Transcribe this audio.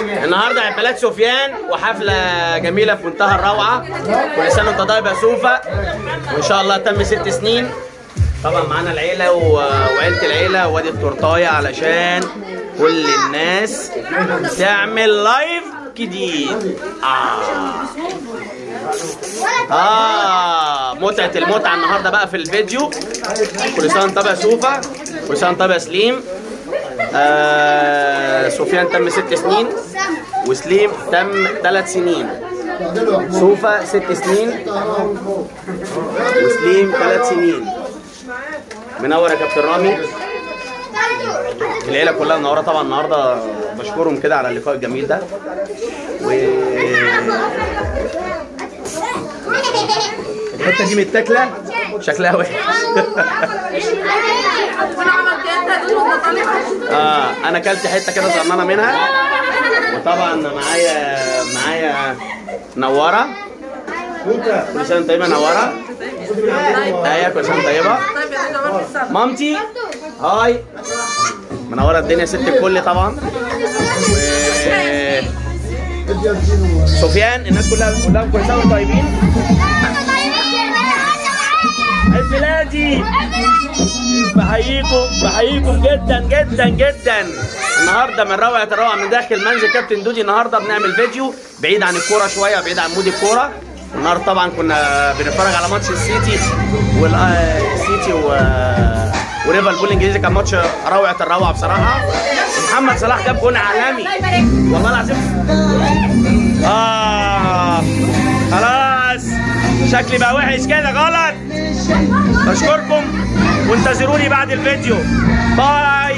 النهارده ميلاد سفيان وحفلة جميلة في منتهى الروعة. كل سنة وانت طيب يا سوفا. وإن شاء الله تم ست سنين. طبعا معانا العيلة وعيلة العيلة وادي التورتاية علشان كل الناس تعمل like جديد. آه. آه. متعة المتعة النهارده بقى في الفيديو. كل سنة وانت طيب يا سوفا. كل سنة وانت طيب يا سليم. آه سفيان تم ست سنين وسليم تم ثلاث سنين. سوفا ست سنين وسليم ثلاث سنين. منور يا كابتن رامي. العيلة كلها منورة طبعا. النهارده بشكرهم كده على اللقاء الجميل ده. و الحتة دي متاكلة؟ شكلها وحش. آه أنا أكلت حتة كده صغننة منها. وطبعا معايا معايا نوره كل سنه طيبة نوره أيوه كل سنه طيبة. مامتي هاي. منورة الدنيا ست الكل طبعا. و سفيان الناس كلها كلها كل سنه وأنتم طيبين عيد بحييكم بحييكم جدا جدا جدا. النهارده من روعة الروعة من داخل منزل كابتن دودي النهارده بنعمل فيديو بعيد عن الكورة شوية بعيد عن مود الكورة. النهارده طبعا كنا بنتفرج على ماتش السيتي والسيتي و وليفربول الإنجليزي. كان ماتش روعة الروعة بصراحة. محمد صلاح جاب جون عالمي. والله العظيم. شكلي بقى وحش كده غلط. بشكركم وانتظروني بعد الفيديو. باي.